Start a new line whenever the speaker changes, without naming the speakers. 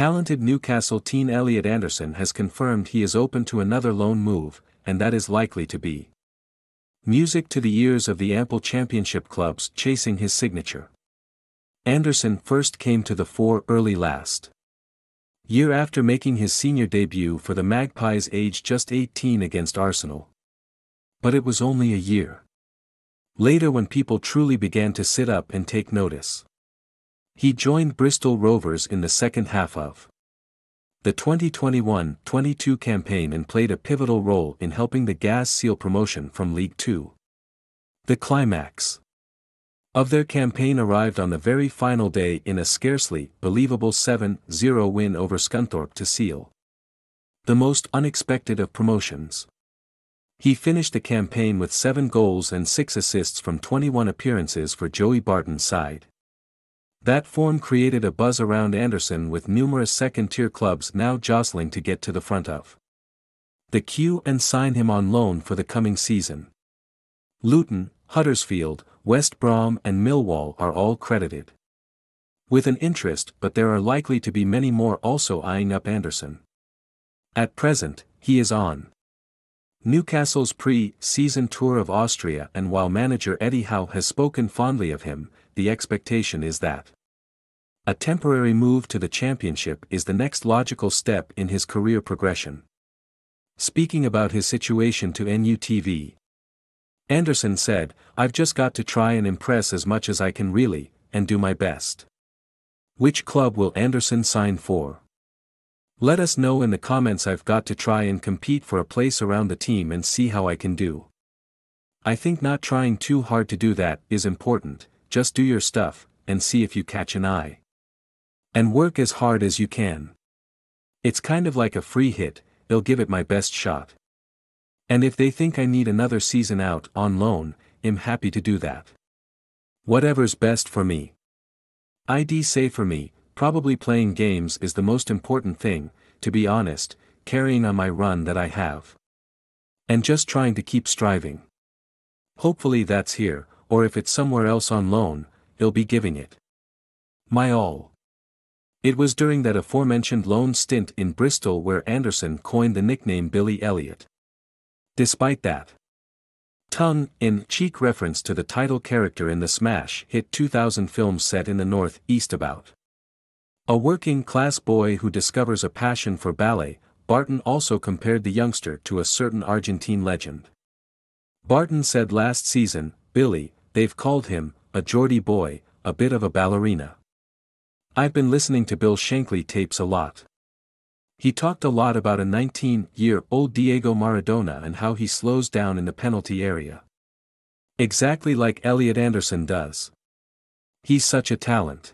Talented Newcastle teen Elliot Anderson has confirmed he is open to another loan move, and that is likely to be music to the ears of the ample championship clubs chasing his signature. Anderson first came to the fore early last year after making his senior debut for the Magpies aged just 18 against Arsenal. But it was only a year. Later when people truly began to sit up and take notice. He joined Bristol Rovers in the second half of the 2021-22 campaign and played a pivotal role in helping the Gas seal promotion from League Two. The climax of their campaign arrived on the very final day in a scarcely believable 7-0 win over Scunthorpe to seal. The most unexpected of promotions. He finished the campaign with 7 goals and 6 assists from 21 appearances for Joey Barton's side. That form created a buzz around Anderson with numerous second-tier clubs now jostling to get to the front of the queue and sign him on loan for the coming season. Luton, Huddersfield, West Brom and Millwall are all credited with an interest but there are likely to be many more also eyeing up Anderson. At present, he is on Newcastle's pre-season tour of Austria and while manager Eddie Howe has spoken fondly of him, the expectation is that a temporary move to the championship is the next logical step in his career progression. Speaking about his situation to NUTV, Anderson said, I've just got to try and impress as much as I can really, and do my best. Which club will Anderson sign for? Let us know in the comments I've got to try and compete for a place around the team and see how I can do. I think not trying too hard to do that is important, just do your stuff, and see if you catch an eye. And work as hard as you can. It's kind of like a free hit, they'll give it my best shot. And if they think I need another season out on loan, I'm happy to do that. Whatever's best for me. I'd say for me, probably playing games is the most important thing, to be honest, carrying on my run that I have. And just trying to keep striving. Hopefully that's here, or if it's somewhere else on loan, he'll be giving it. My all. It was during that aforementioned loan stint in Bristol where Anderson coined the nickname Billy Elliot. Despite that, tongue-in-cheek reference to the title character in the smash hit 2000 film set in the North East about a working-class boy who discovers a passion for ballet, Barton also compared the youngster to a certain Argentine legend. Barton said last season, Billy, they've called him, a Geordie boy, a bit of a ballerina. I've been listening to Bill Shankly tapes a lot. He talked a lot about a 19-year-old Diego Maradona and how he slows down in the penalty area. Exactly like Elliot Anderson does. He's such a talent.